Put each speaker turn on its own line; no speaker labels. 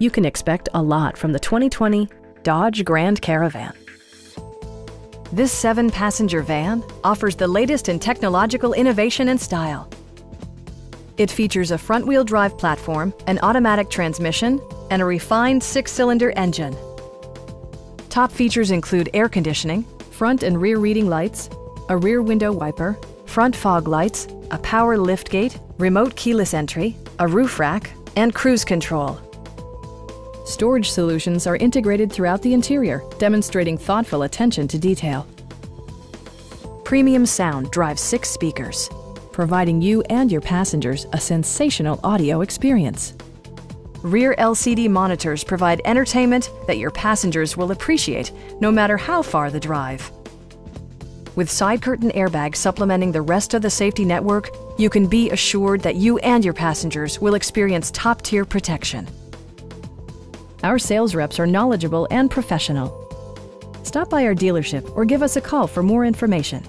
You can expect a lot from the 2020 Dodge Grand Caravan. This seven passenger van offers the latest in technological innovation and style. It features a front wheel drive platform, an automatic transmission, and a refined six cylinder engine. Top features include air conditioning, front and rear reading lights, a rear window wiper, front fog lights, a power liftgate, remote keyless entry, a roof rack, and cruise control. Storage solutions are integrated throughout the interior, demonstrating thoughtful attention to detail. Premium sound drives six speakers, providing you and your passengers a sensational audio experience. Rear LCD monitors provide entertainment that your passengers will appreciate no matter how far the drive. With side curtain airbags supplementing the rest of the safety network, you can be assured that you and your passengers will experience top tier protection. Our sales reps are knowledgeable and professional. Stop by our dealership or give us a call for more information.